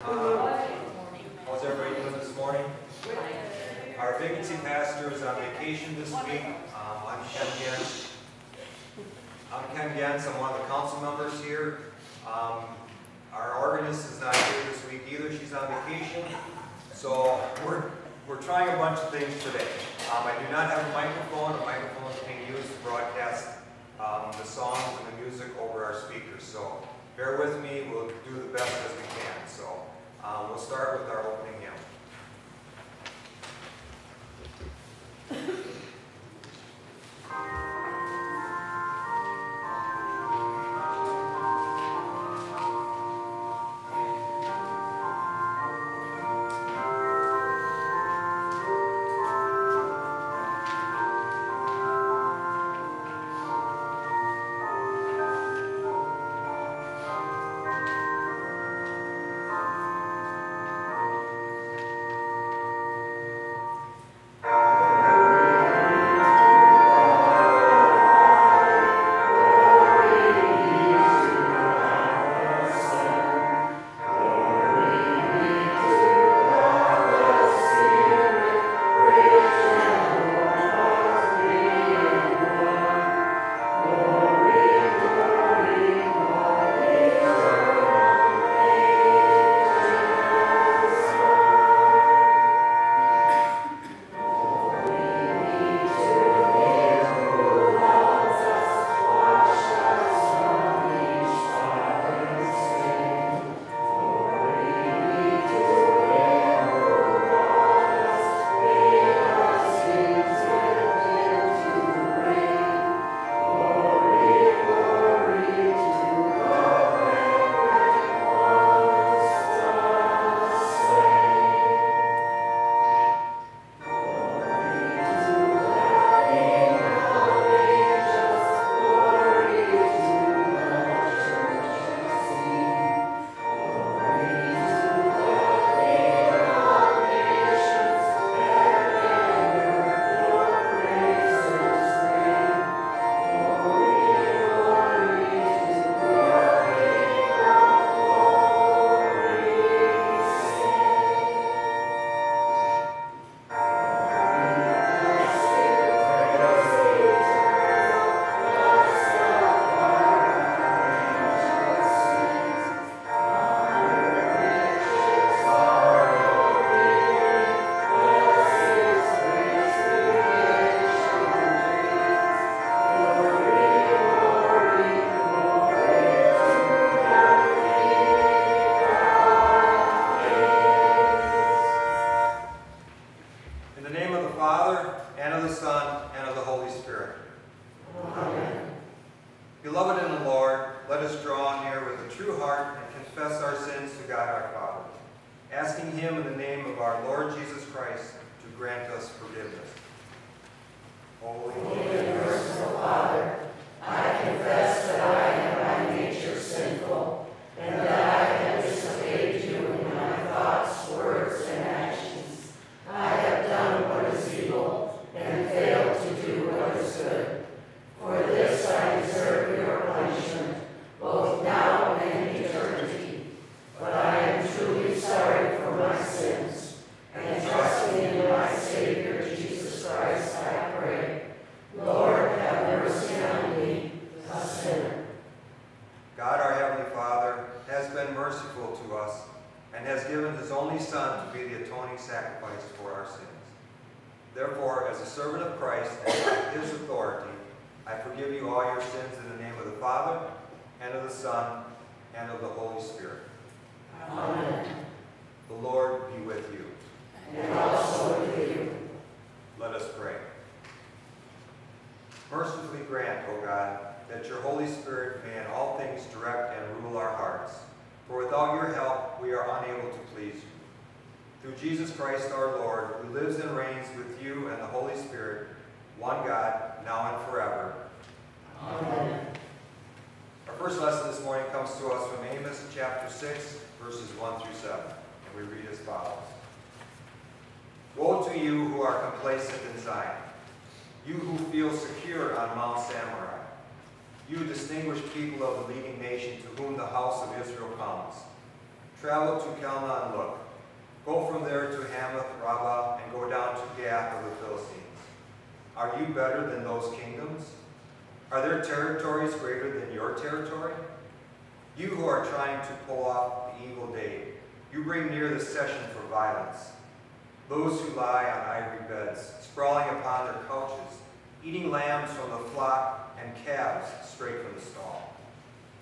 How's everybody doing this morning? Our vacancy pastor is on vacation this week. Um, I'm Ken Gens. I'm Ken Gens, I'm one of the council members here. Um, Our organist is not here this week either, she's on vacation. So we're, we're trying a bunch of things today. Um, I do not have a microphone, a microphone is being used to broadcast um, the songs and the music over our speakers. So bear with me, we'll do the best as we can. So um, we'll start with our opening hymn. Therefore, as a servant of Christ and by His authority, I forgive you all your sins in the name of the Father, and of the Son, and of the Holy Spirit. Amen. The Lord be with you. And also with you. Let us pray. Mercifully grant, O God, that your Holy Spirit may in all things direct and rule our hearts. For without your help, we are unable to please you. Through Jesus Christ our Lord, who lives and reigns with you and the Holy Spirit, one God, now and forever. Amen. Our first lesson this morning comes to us from Amos chapter 6, verses 1 through 7. And we read as follows. Woe to you who are complacent in Zion, you who feel secure on Mount Samaria, you distinguished people of the leading nation to whom the house of Israel comes. travel to Calneh and look. Go from there to Hamath, Rabbah, and go down to Gath of the Philistines. Are you better than those kingdoms? Are their territories greater than your territory? You who are trying to pull off the evil day, you bring near the session for violence. Those who lie on ivory beds, sprawling upon their couches, eating lambs from the flock and calves straight from the stall,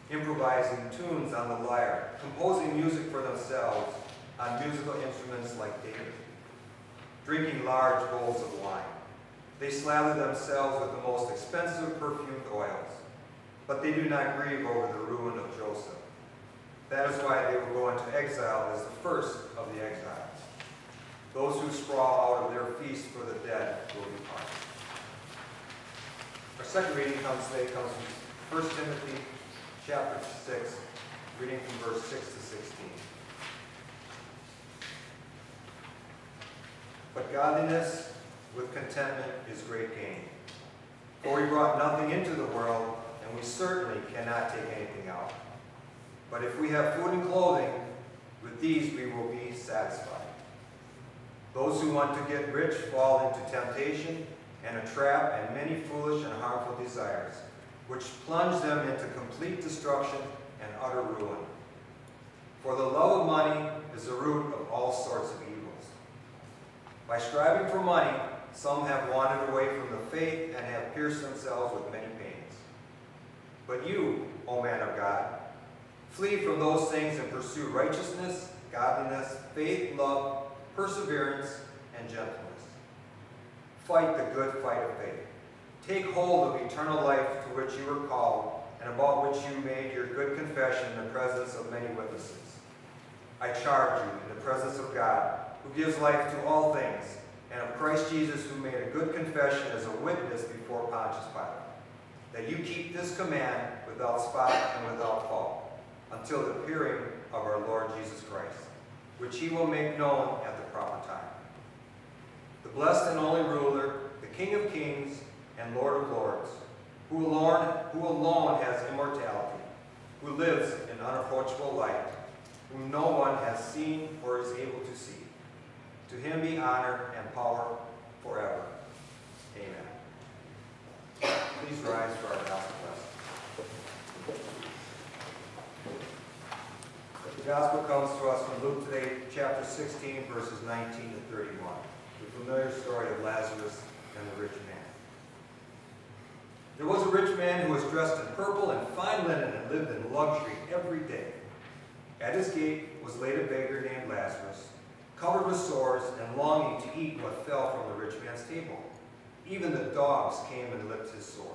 improvising tunes on the lyre, composing music for themselves on musical instruments like David, drinking large bowls of wine. They slather themselves with the most expensive perfumed oils, but they do not grieve over the ruin of Joseph. That is why they will go into exile as the first of the exiles. Those who sprawl out of their feast for the dead will be punished. Our second reading comes today comes from 1 Timothy chapter 6, reading from verse 6 to 16. But godliness with contentment is great gain. For we brought nothing into the world, and we certainly cannot take anything out. But if we have food and clothing, with these we will be satisfied. Those who want to get rich fall into temptation and a trap and many foolish and harmful desires, which plunge them into complete destruction and utter ruin. For the love of money is the root of all sorts of evils. By striving for money, some have wandered away from the faith and have pierced themselves with many pains. But you, O man of God, flee from those things and pursue righteousness, godliness, faith, love, perseverance, and gentleness. Fight the good fight of faith. Take hold of eternal life to which you were called and about which you made your good confession in the presence of many witnesses. I charge you in the presence of God, who gives life to all things, and of Christ Jesus, who made a good confession as a witness before Pontius Pilate, that you keep this command without spot and without fault, until the appearing of our Lord Jesus Christ, which he will make known at the proper time. The blessed and only ruler, the King of kings and Lord of lords, who alone, who alone has immortality, who lives in unapproachable light, whom no one has seen or is able to see. To him be honor and power forever. Amen. Please rise for our gospel lesson. The gospel comes to us from Luke today, chapter 16, verses 19 to 31. The familiar story of Lazarus and the rich man. There was a rich man who was dressed in purple and fine linen and lived in luxury every day. At his gate was laid a beggar named Lazarus, covered with sores and longing to eat what fell from the rich man's table. Even the dogs came and licked his sores.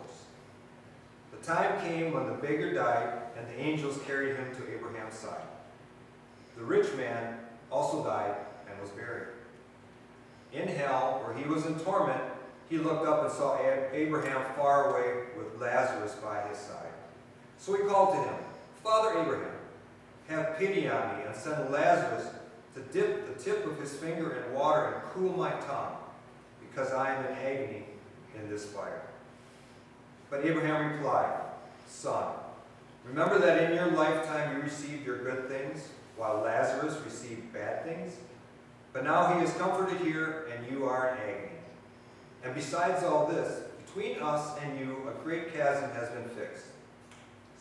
The time came when the beggar died, and the angels carried him to Abraham's side. The rich man also died and was buried. In hell, where he was in torment, he looked up and saw Abraham far away with Lazarus by his side. So he called to him, Father Abraham, have pity on me and send Lazarus to dip the tip of his finger in water and cool my tongue, because I am in agony in this fire. But Abraham replied, Son, remember that in your lifetime you received your good things, while Lazarus received bad things? But now he is comforted here, and you are in agony. And besides all this, between us and you a great chasm has been fixed,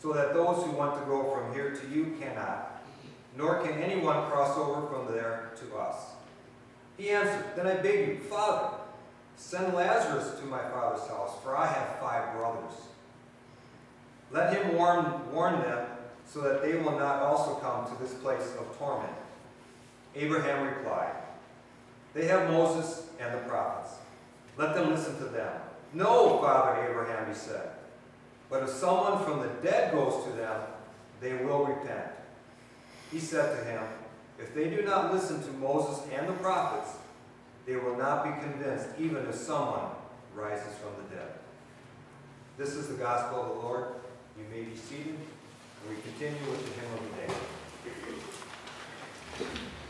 so that those who want to go from here to you cannot, nor can anyone cross over from there to us. He answered, Then I beg you, Father, send Lazarus to my father's house, for I have five brothers. Let him warn, warn them, so that they will not also come to this place of torment. Abraham replied, They have Moses and the prophets. Let them listen to them. No, Father Abraham, he said. But if someone from the dead goes to them, they will repent. He said to him, If they do not listen to Moses and the prophets, they will not be convinced, even if someone rises from the dead. This is the gospel of the Lord. You may be seated, and we continue with the hymn of the day.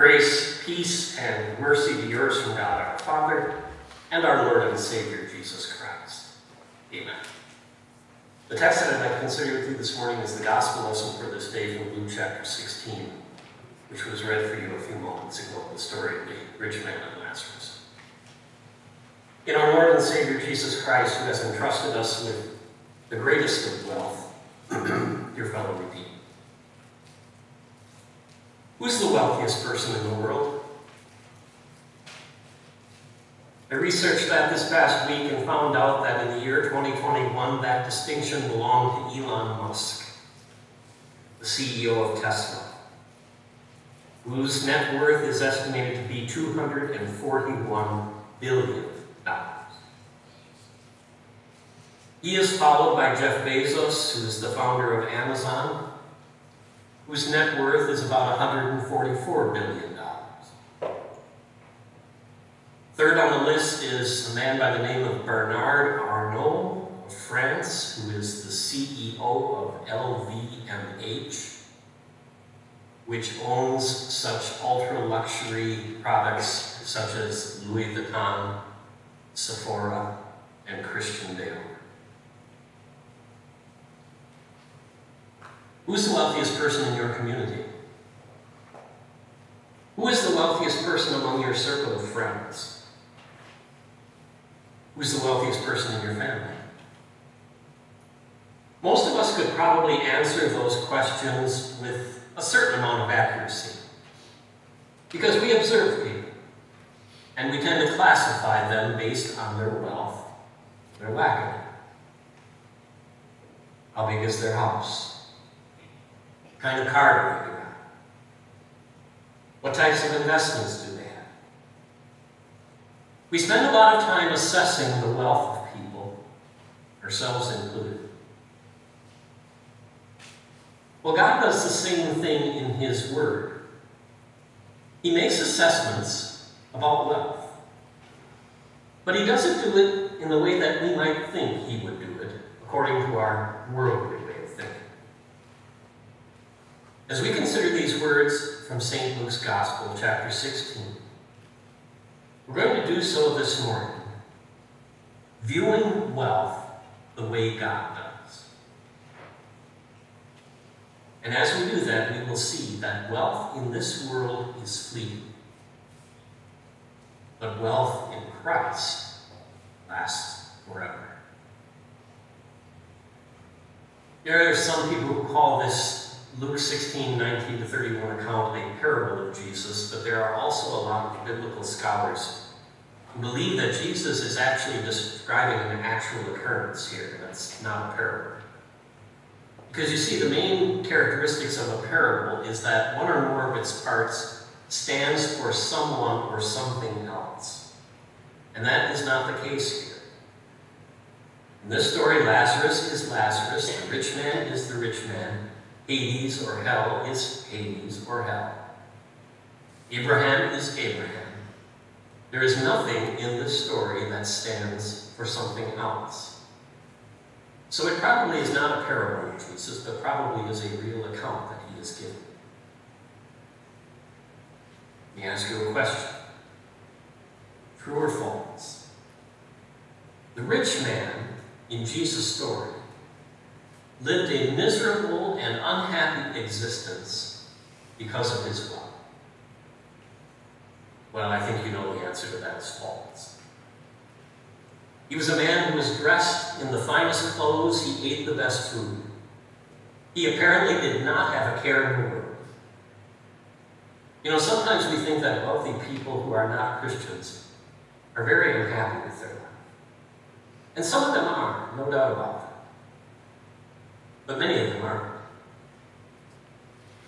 Grace, peace, and mercy be yours from God our Father and our Lord and Savior Jesus Christ. Amen. The text that I'd like to consider with you this morning is the gospel lesson for this day from Luke chapter 16, which was read for you a few moments ago, the story of the rich man and Lazarus. In our Lord and Savior Jesus Christ, who has entrusted us with the greatest of wealth, your fellow redeemed. Who's the wealthiest person in the world? I researched that this past week and found out that in the year 2021, that distinction belonged to Elon Musk, the CEO of Tesla, whose net worth is estimated to be $241 billion. He is followed by Jeff Bezos, who is the founder of Amazon, whose net worth is about $144 billion. Third on the list is a man by the name of Bernard Arnault of France, who is the CEO of LVMH, which owns such ultra-luxury products such as Louis Vuitton, Sephora, and Christian Dior. Who's the wealthiest person in your community? Who is the wealthiest person among your circle of friends? Who's the wealthiest person in your family? Most of us could probably answer those questions with a certain amount of accuracy. Because we observe people, and we tend to classify them based on their wealth, their lack of it. How big is their house? Kind of car do they drive? What types of investments do they have? We spend a lot of time assessing the wealth of people, ourselves included. Well, God does the same thing in His Word. He makes assessments about wealth. But He doesn't do it in the way that we might think He would do it, according to our worldly as we consider these words from St. Luke's Gospel, chapter 16, we're going to do so this morning, viewing wealth the way God does. And as we do that, we will see that wealth in this world is fleeting. But wealth in Christ lasts forever. There are some people who call this Luke 16, 19 to 31 account a parable of Jesus, but there are also a lot of biblical scholars who believe that Jesus is actually describing an actual occurrence here. That's not a parable. Because you see, the main characteristics of a parable is that one or more of its parts stands for someone or something else. And that is not the case here. In this story, Lazarus is Lazarus, the rich man is the rich man, Hades or hell is Hades or hell. Abraham is Abraham. There is nothing in this story that stands for something else. So it probably is not a parable of Jesus, but probably is a real account that he is given. Let me ask you a question. True or false? The rich man in Jesus' story lived a miserable and unhappy existence because of his wealth? Well, I think you know the answer to that is false. He was a man who was dressed in the finest clothes, he ate the best food. He apparently did not have a care in the world. You know, sometimes we think that wealthy people who are not Christians are very unhappy with their life. And some of them are, no doubt about it. But many of them aren't.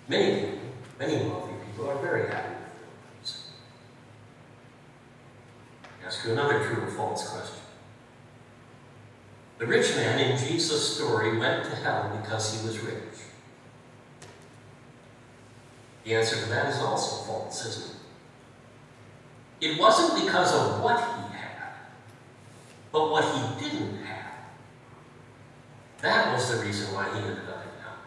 Many people, many wealthy people are very happy with their lives. Ask you another true or false question. The rich man in Jesus' story went to hell because he was rich. The answer to that is also false, isn't it? It wasn't because of what he had, but what he didn't have. That was the reason why he ended up in hell.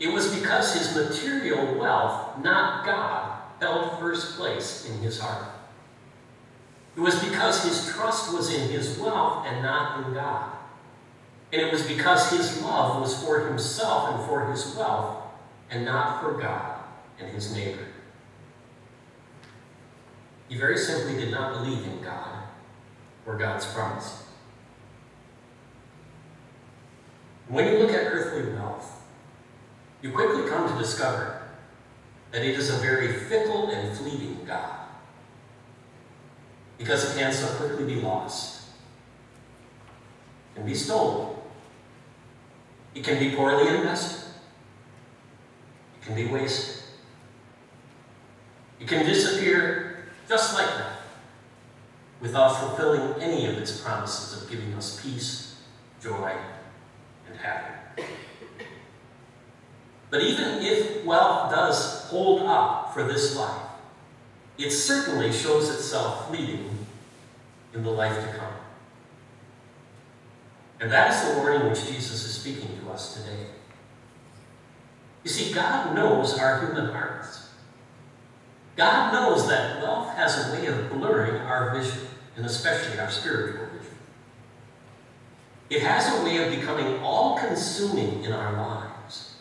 It was because his material wealth, not God, held first place in his heart. It was because his trust was in his wealth and not in God. And it was because his love was for himself and for his wealth and not for God and his neighbor. He very simply did not believe in God or God's promise. When you look at earthly wealth, you quickly come to discover that it is a very fickle and fleeting God. Because it can so quickly be lost, can be stolen, it can be poorly invested, it can be wasted, it can disappear just like that without fulfilling any of its promises of giving us peace, joy, and happiness. But even if wealth does hold up for this life, it certainly shows itself fleeting in the life to come. And that is the warning which Jesus is speaking to us today. You see, God knows our human hearts. God knows that wealth has a way of blurring our vision, and especially our spiritual. It has a way of becoming all-consuming in our lives.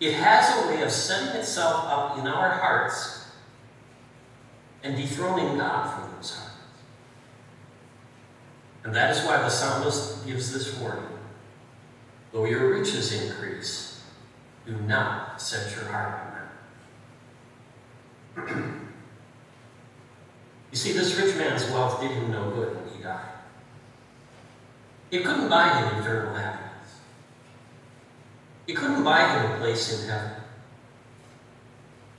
It has a way of setting itself up in our hearts and dethroning God from those hearts. And that is why the psalmist gives this warning. Though your riches increase, do not set your heart on them. you see, this rich man's wealth did him no good when he died. It couldn't buy him eternal happiness. It couldn't buy him a place in heaven.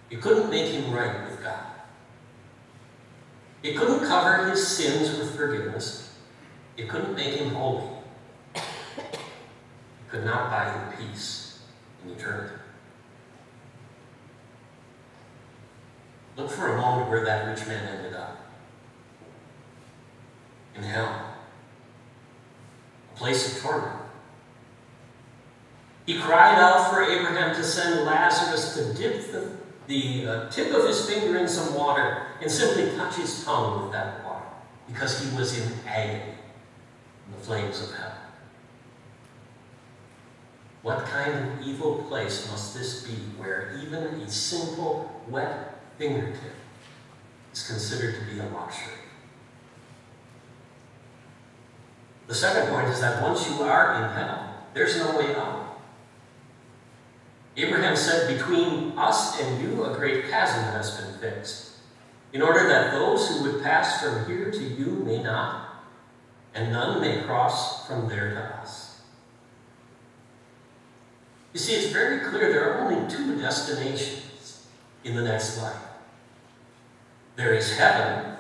It couldn't make him right with God. It couldn't cover his sins with forgiveness. It couldn't make him holy. It could not buy him peace in eternity. Look for a moment where that rich man ended up. In hell. Place of torment. He cried out for Abraham to send Lazarus to dip the the uh, tip of his finger in some water and simply touch his tongue with that water because he was in agony in the flames of hell. What kind of evil place must this be where even a simple wet fingertip is considered to be a luxury? The second point is that once you are in hell, there's no way out. Abraham said, Between us and you a great chasm has been fixed, in order that those who would pass from here to you may not, and none may cross from there to us. You see, it's very clear there are only two destinations in the next life. There is heaven,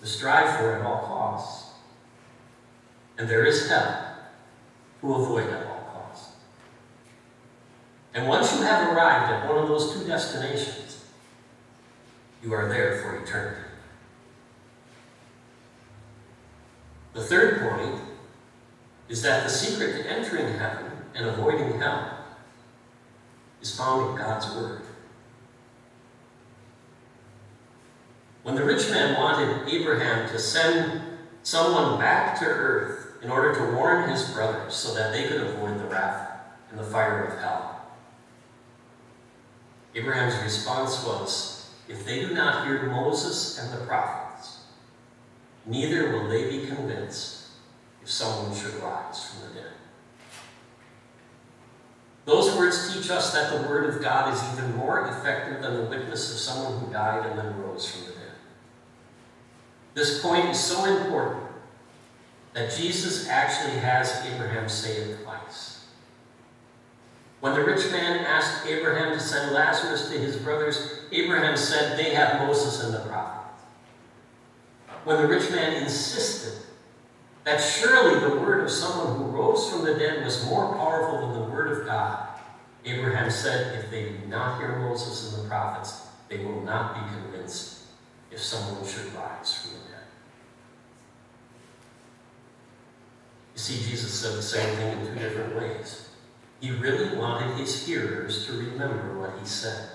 the strive for at all costs, and there is hell, to avoid at all costs. and once you have arrived at one of those two destinations, you are there for eternity. The third point is that the secret to entering heaven and avoiding hell is found in God's Word. When the rich man wanted Abraham to send someone back to earth in order to warn his brothers so that they could avoid the wrath and the fire of hell, Abraham's response was, If they do not hear Moses and the prophets, neither will they be convinced if someone should rise from the dead. Those words teach us that the Word of God is even more effective than the witness of someone who died and then rose from the dead. This point is so important that Jesus actually has Abraham say it twice. When the rich man asked Abraham to send Lazarus to his brothers, Abraham said, They have Moses and the prophets. When the rich man insisted that surely the word of someone who rose from the dead was more powerful than the word of God, Abraham said, If they do not hear Moses and the prophets, they will not be convinced if someone should rise from the dead. You see, Jesus said the same thing in two different ways. He really wanted his hearers to remember what he said.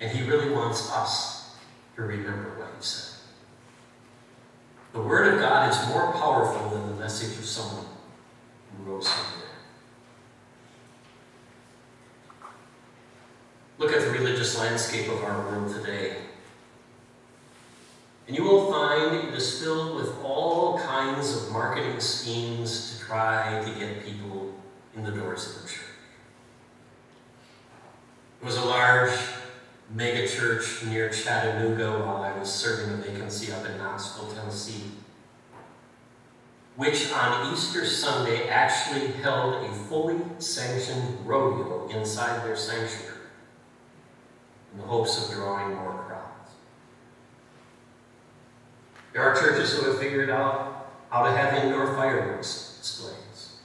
And he really wants us to remember what he said. The Word of God is more powerful than the message of someone who the dead. Look at the religious landscape of our world today. And you will find it is filled with all kinds of marketing schemes to try to get people in the doors of the church. There was a large mega church near Chattanooga while I was serving a vacancy up in Knoxville, Tennessee, which on Easter Sunday actually held a fully sanctioned rodeo inside their sanctuary in the hopes of drawing more crowds. There are churches who have figured out how to have indoor fireworks displays.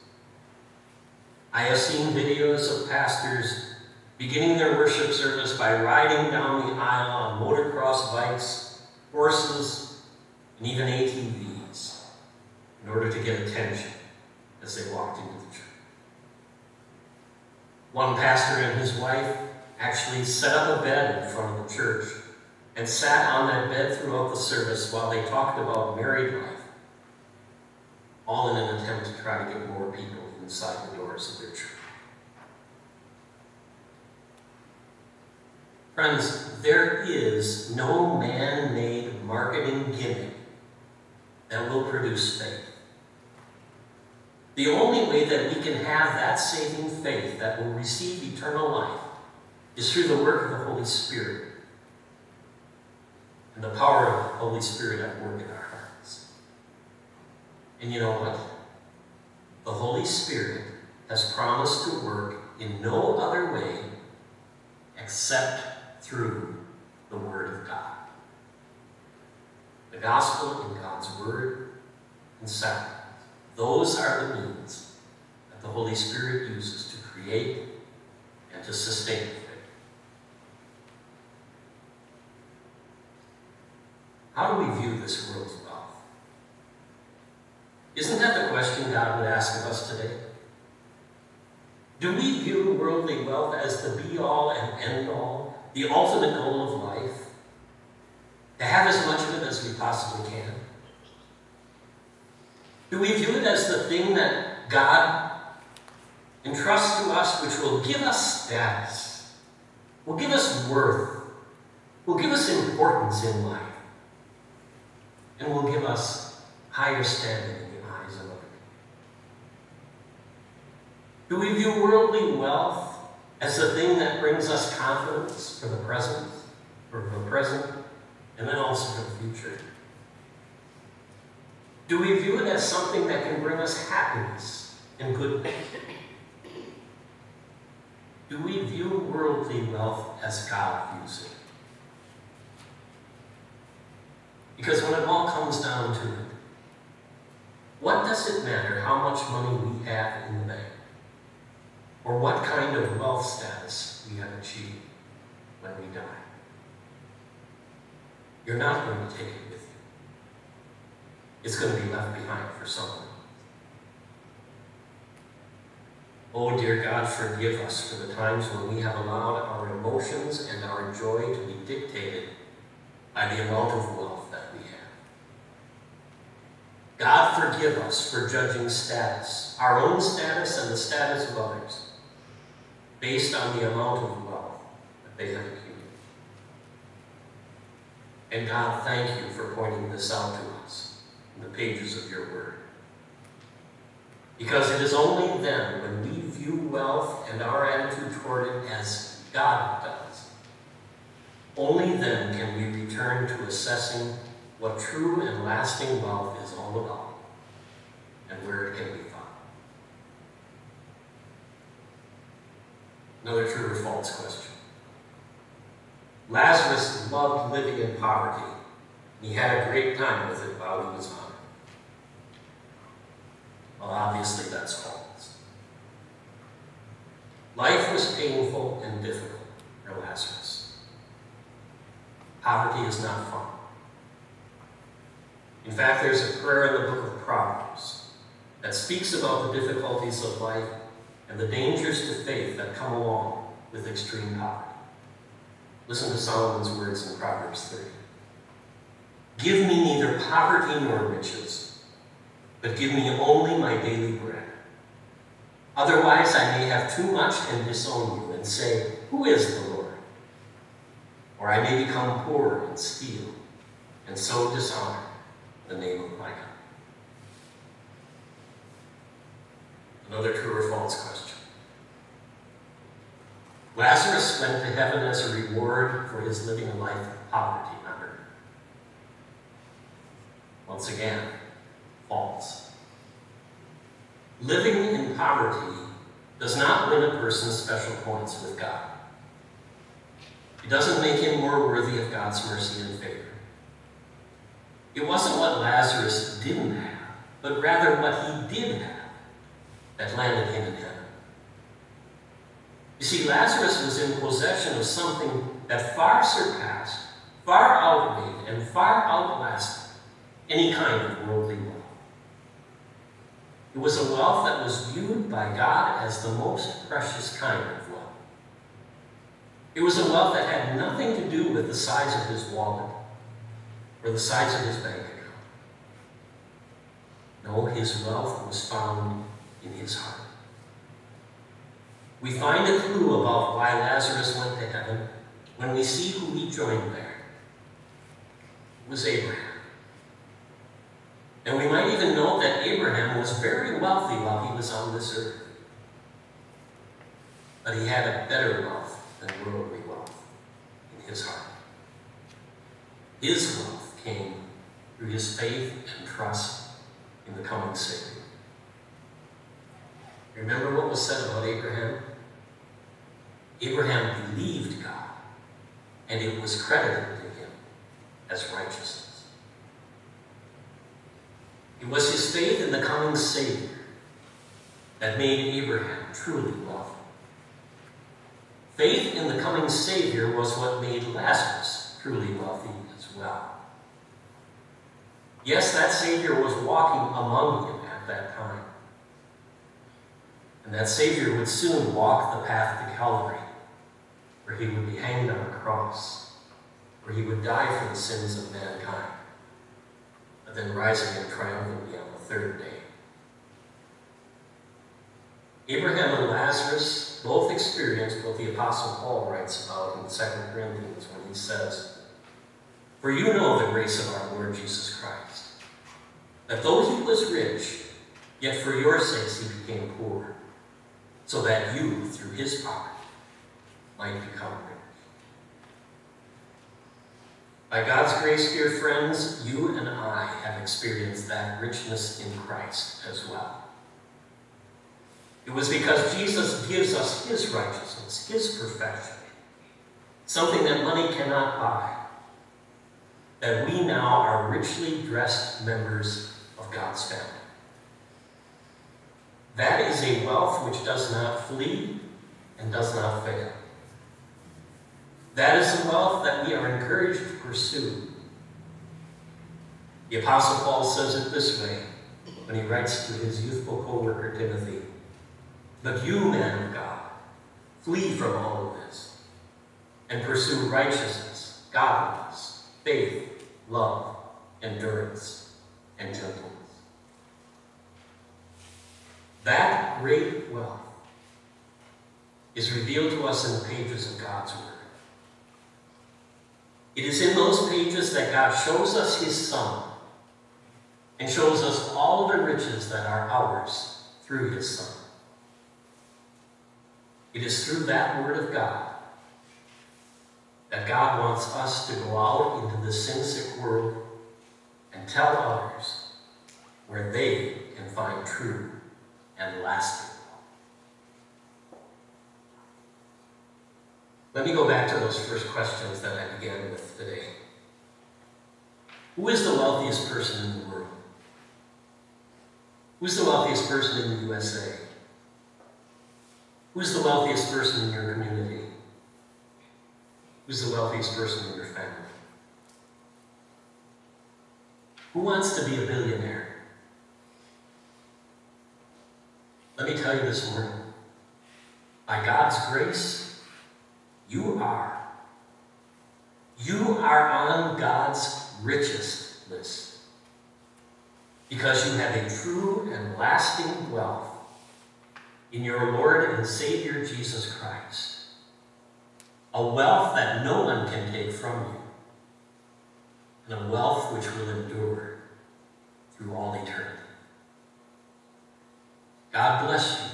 I have seen videos of pastors beginning their worship service by riding down the aisle on motocross bikes, horses, and even ATVs in order to get attention as they walked into the church. One pastor and his wife actually set up a bed in front of the church and sat on that bed throughout the service while they talked about married life, all in an attempt to try to get more people inside the doors of their church. Friends, there is no man-made marketing gimmick that will produce faith. The only way that we can have that saving faith that will receive eternal life is through the work of the Holy Spirit and the power of the Holy Spirit at work in our hearts. And you know what? The Holy Spirit has promised to work in no other way except through the Word of God. The gospel and God's Word and sacrament. Those are the means that the Holy Spirit uses to create and to sustain faith. How do we view this world? Isn't that the question God would ask of us today? Do we view worldly wealth as the be-all and end-all, the ultimate goal of life? To have as much of it as we possibly can? Do we view it as the thing that God entrusts to us which will give us status, will give us worth, will give us importance in life? and will give us higher standing in the eyes of other people. Do we view worldly wealth as the thing that brings us confidence for the present, for the present, and then also for the future? Do we view it as something that can bring us happiness and goodness? Do we view worldly wealth as God views it? Because when it all comes down to it, what does it matter how much money we have in the bank? Or what kind of wealth status we have achieved when we die? You're not going to take it with you. It's going to be left behind for someone. Oh, dear God, forgive us for the times when we have allowed our emotions and our joy to be dictated by the amount of wealth that we have. God forgive us for judging status, our own status and the status of others, based on the amount of wealth that they have accumulated. And God, thank you for pointing this out to us in the pages of your word. Because it is only then when we view wealth and our attitude toward it as God does only then can we return to assessing what true and lasting wealth is all about and where it can be found. Another true or false question. Lazarus loved living in poverty. He had a great time with it while he was on. Well, obviously that's false. Life was painful and difficult for Lazarus. Poverty is not fun. In fact, there's a prayer in the book of Proverbs that speaks about the difficulties of life and the dangers to faith that come along with extreme poverty. Listen to Solomon's words in Proverbs 30. Give me neither poverty nor riches, but give me only my daily bread. Otherwise I may have too much and disown you and say, Who is the Lord? Or I may become poor and steal, and so dishonor the name of my God. Another true or false question. Lazarus went to heaven as a reward for his living a life of poverty on earth. Once again, false. Living in poverty does not win a person special points with God. It doesn't make him more worthy of God's mercy and favor. It wasn't what Lazarus didn't have, but rather what he did have that landed him in heaven. You see, Lazarus was in possession of something that far surpassed, far outweighed, and far outlasted any kind of worldly wealth. It was a wealth that was viewed by God as the most precious kind of wealth. It was a wealth that had nothing to do with the size of his wallet or the size of his bank account. No, his wealth was found in his heart. We find a clue about why Lazarus went to heaven when we see who he joined there. It was Abraham. And we might even note that Abraham was very wealthy while he was on this earth. But he had a better wealth than worldly wealth in his heart. His wealth came through his faith and trust in the coming Savior. Remember what was said about Abraham? Abraham believed God, and it was credited to him as righteousness. It was his faith in the coming Savior that made Abraham truly wealthy. Faith in the coming Savior was what made Lazarus truly wealthy as well. Yes, that Savior was walking among him at that time. And that Savior would soon walk the path to Calvary, where he would be hanged on a cross, where he would die for the sins of mankind, but then rise again triumphantly on the third day. Abraham and Lazarus both experienced what the Apostle Paul writes about in 2 Corinthians when he says, For you know the grace of our Lord Jesus Christ, that though he was rich, yet for your sakes he became poor, so that you, through his power, might become rich. By God's grace, dear friends, you and I have experienced that richness in Christ as well. It was because Jesus gives us his righteousness, his perfection, something that money cannot buy, that we now are richly dressed members of God's family. That is a wealth which does not flee and does not fail. That is a wealth that we are encouraged to pursue. The Apostle Paul says it this way when he writes to his youthful co-worker Timothy. But you, man of God, flee from all of this and pursue righteousness, godliness, faith, love, endurance, and gentleness. That great wealth is revealed to us in the pages of God's Word. It is in those pages that God shows us His Son and shows us all the riches that are ours through His Son. It is through that Word of God that God wants us to go out into the sin-sick world and tell others where they can find true and lasting Let me go back to those first questions that I began with today. Who is the wealthiest person in the world? Who's the wealthiest person in the USA? Who's the wealthiest person in your community? Who's the wealthiest person in your family? Who wants to be a billionaire? Let me tell you this morning, By God's grace, you are. You are on God's richest list because you have a true and lasting wealth in your Lord and Savior Jesus Christ. A wealth that no one can take from you, and a wealth which will endure through all eternity. God bless you,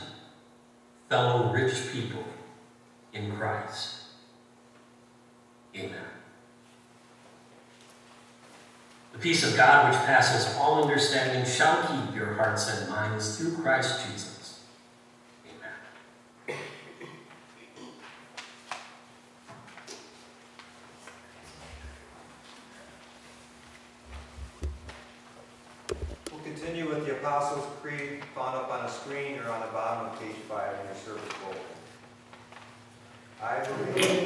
fellow rich people in Christ. Amen. The peace of God, which passes all understanding, shall keep your hearts and minds through Christ Jesus. Amen. We'll continue with the Apostles' Creed found up on a screen or on the bottom of page five in your service bulletin. I believe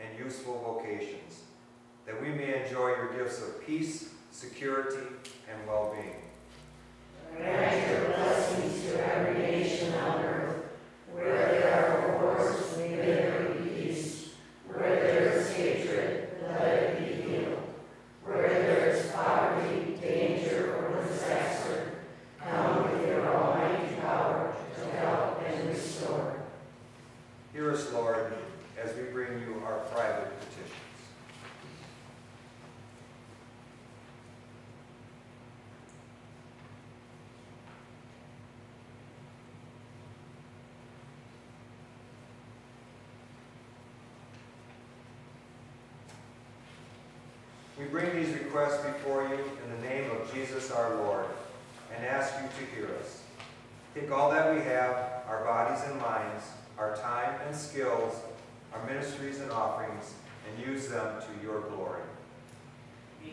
and useful vocations, that we may enjoy your gifts of peace, security, and well-being. Grant your blessings to every nation on earth. Where there are wars, may there be peace. Where there is hatred, let it be healed. Where there is poverty, danger, or disaster, come with your almighty power to help and restore. Hear us, Lord, as we bring you our private petitions. We bring these requests before you in the name of Jesus our Lord and ask you to hear us. Take all that we have, our bodies and minds, our time and skills, our ministries and offerings, and use them to your glory.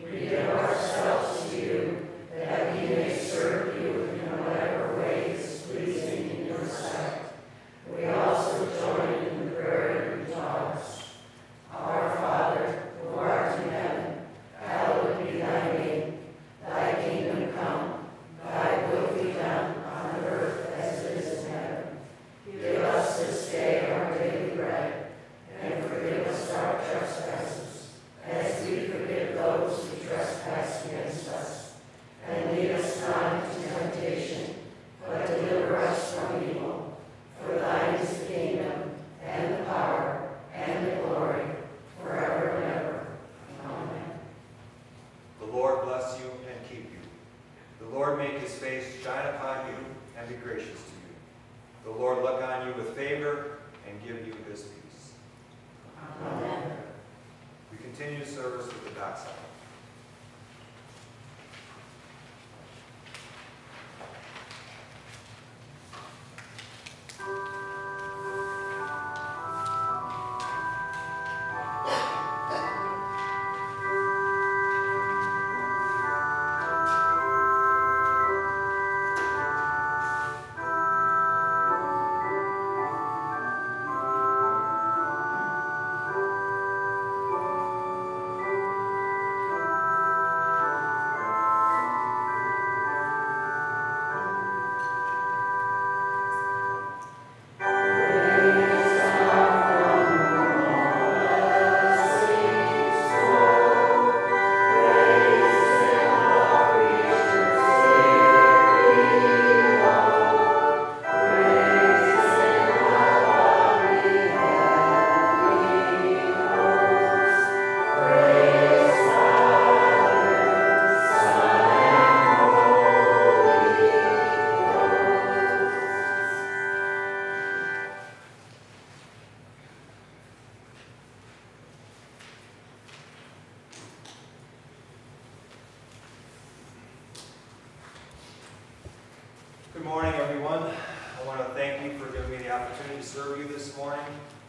We give ourselves to you, that we may serve you in whatever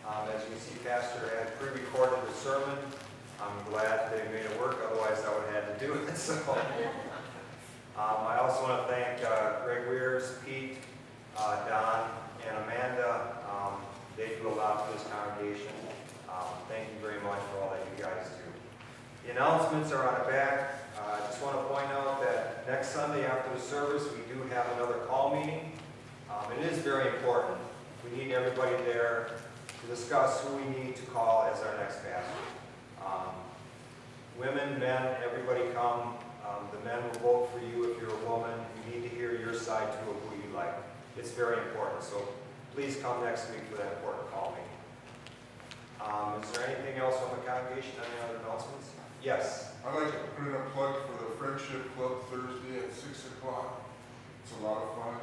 Um, As you can see, Pastor had pre-recorded the sermon. I'm glad they made it work, otherwise I would have had to do it, so. Um, I also want to thank uh, Greg Weirs, Pete, uh, Don, and Amanda. Um, They do a lot for this congregation. Um, Thank you very much for all that you guys do. The announcements are on the back. Uh, I just want to point out that next Sunday after the service, we do have another call meeting. Um, It is very important. We need everybody there to discuss who we need to call as our next pastor. Um, Women, men, everybody come. Um, The men will vote for you if you're a woman. You need to hear your side too of who you like. It's very important, so please come next week for that important call meeting. Um, Is there anything else from the congregation, any other announcements? Yes? I'd like to put in a plug for the Friendship Club Thursday at six o'clock. It's a lot of fun.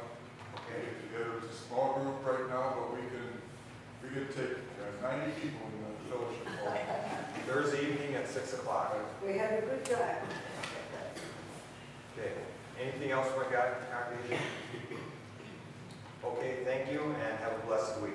Okay. It's a small group right now, but we can, can take uh, ninety people in the fellowship hall. Thursday evening at 6 o'clock. We had a good time. Okay. Anything else from the congregation? Okay, thank you, and have a blessed week.